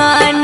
மன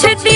छठी